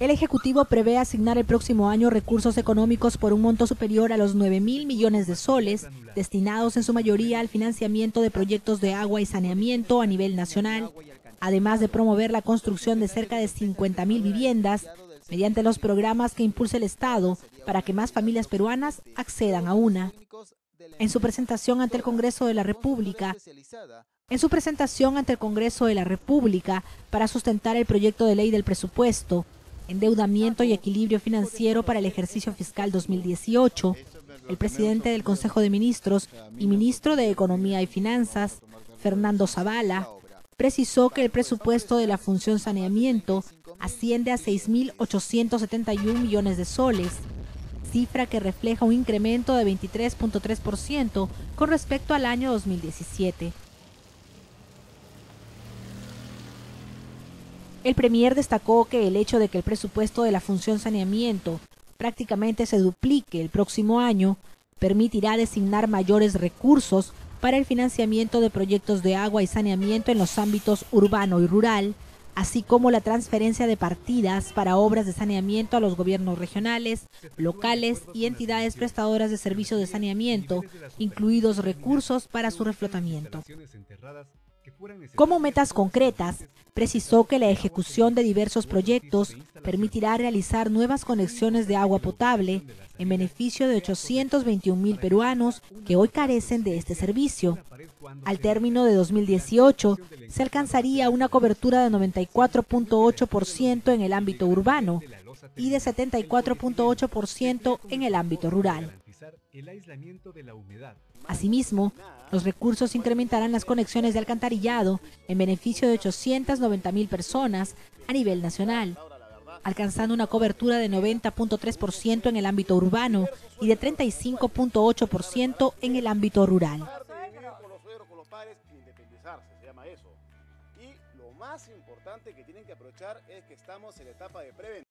El Ejecutivo prevé asignar el próximo año recursos económicos por un monto superior a los 9 mil millones de soles, destinados en su mayoría al financiamiento de proyectos de agua y saneamiento a nivel nacional, además de promover la construcción de cerca de 50 mil viviendas mediante los programas que impulsa el Estado para que más familias peruanas accedan a una. En su presentación ante el Congreso de la República, en su presentación ante el Congreso de la República para sustentar el proyecto de ley del presupuesto, endeudamiento y equilibrio financiero para el ejercicio fiscal 2018, el presidente del Consejo de Ministros y ministro de Economía y Finanzas, Fernando Zavala, precisó que el presupuesto de la función saneamiento asciende a 6.871 millones de soles, cifra que refleja un incremento de 23.3% con respecto al año 2017. El Premier destacó que el hecho de que el presupuesto de la función saneamiento prácticamente se duplique el próximo año permitirá designar mayores recursos para el financiamiento de proyectos de agua y saneamiento en los ámbitos urbano y rural, así como la transferencia de partidas para obras de saneamiento a los gobiernos regionales, locales y entidades prestadoras de servicios de saneamiento, incluidos recursos para su reflotamiento. Como metas concretas, precisó que la ejecución de diversos proyectos permitirá realizar nuevas conexiones de agua potable en beneficio de 821 mil peruanos que hoy carecen de este servicio. Al término de 2018, se alcanzaría una cobertura de 94.8% en el ámbito urbano y de 74.8% en el ámbito rural. Asimismo, los recursos incrementarán las conexiones de alcantarillado en beneficio de 890 mil personas a nivel nacional, alcanzando una cobertura de 90.3% en el ámbito urbano y de 35.8% en el ámbito rural. Y lo más importante que tienen que aprovechar es que estamos en la etapa de prevención.